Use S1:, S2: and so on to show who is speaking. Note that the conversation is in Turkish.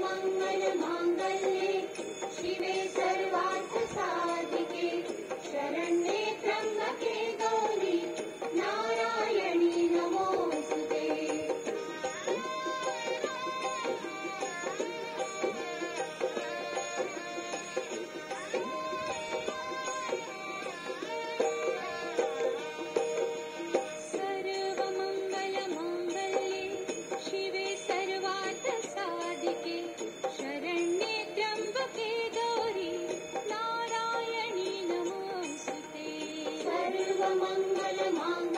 S1: mandal mandal mandal Mangala Mangala